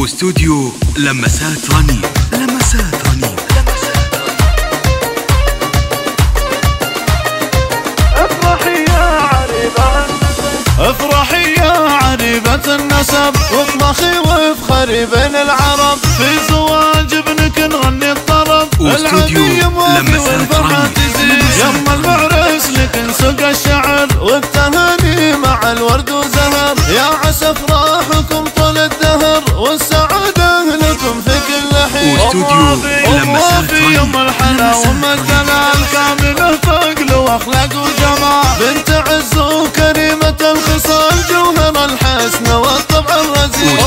واستوديو لمسات رنين لمسات رنين افرحي يا عريبة افرحي يا عريبة النسب واطبخي وافخري بين العرب. في زواج ابنك نغني الطرب. واستوديو العبي لمسات والفرحة رنين. تزيد. يما المعرس لك نسق الشعر. والتهاني مع الورد وزهر. يا عسى افراحكم والسعادة لكم في كل حين. واستوديو لمسات رنين. يم الحلا الدلال كاملة فقل واخلاق وجمال بنت عز وكريمة الخصال جوهر الحسن والطبع الرزين.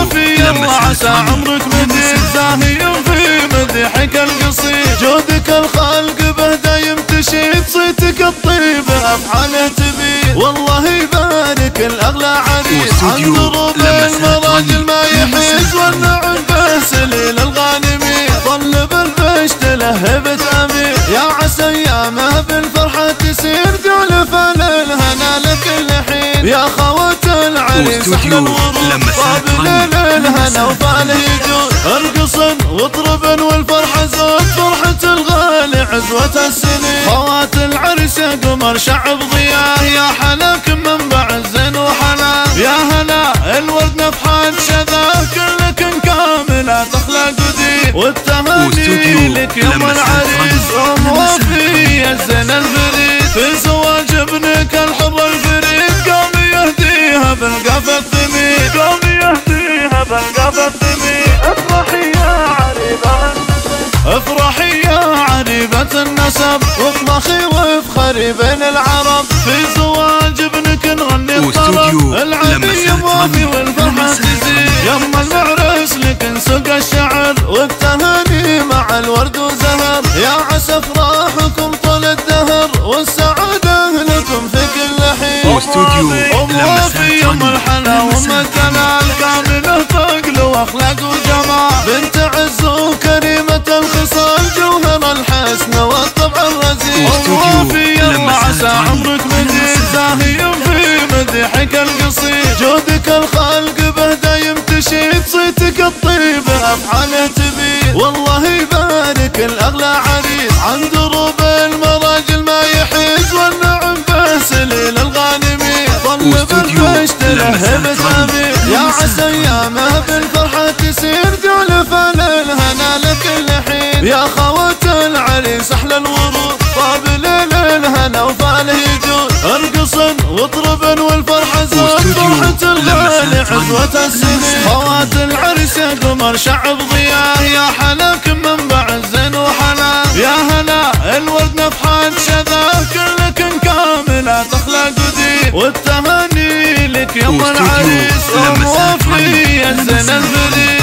وفي يلا لمسات عسى. عمرك مديد لمسات زاهي في مدحك القصير. جودك الخلق به دايم تشيد صيتك الطيب افعاله تبيد. والله يبارك الأغلى عريس عند دروب المراجل والنعم به سليل الغانمين ظل بالبش تلهبت امير يا عسى ايامه بالفرحة تسير تولف الهنا لكل حين يا خوات العريس أحلى الورود طاب رنين. الهنا وفاله يجود ارقصن واطربن والفرحة زود فرحة الغالي عزوة السنين. خوات العرس قمر شعب ضياه يا حلاك والتهاني واستوديو لك يوم لمسات العريس. ام وفي الزين الفريد في زواج ابنك الحر الفريد قام يهديها بالقاف الثمين قام يهديها بالقاف الثمين افرحي يا عريبة افرحي يا عريبة النسب. واطبخي وافخري بين العرب في زواج ابنك نغني الطرب العبي لمسات يا عسى افراحكم طول الدهر والسعادة لكم في كل حين. واستوديو يم رنين. الحلا الدلال كامله فقل واخلاق وجمال. بنت عز وكريمة الخصال جوهر الحسن والطبع الرزين وفي لمسات عسى. عمرك مديد لمسات زاهي في مدحك القصير. جودك الخلق به دايم تشيد صيتك الطيب افعاله تبيد. والله الأغلى عريس عن دروب المراجل ما يحيز والنعم به سليل الغانمين ظل بالفش تلهب. تامين يا عسى ايامه بالفرحة تسير تولف الهنا لكل حين يا خوات العريس أحلى الورود. طاب ليل الهنا وفاله يجود. ارقصن واطربن والفرحة زود لمسات رنين. عزوة السنين. الورد نفحات شذا كلك كامله تخلق دين والتهاني لك واستوديو العريس لمسات وفي لمسات الفريد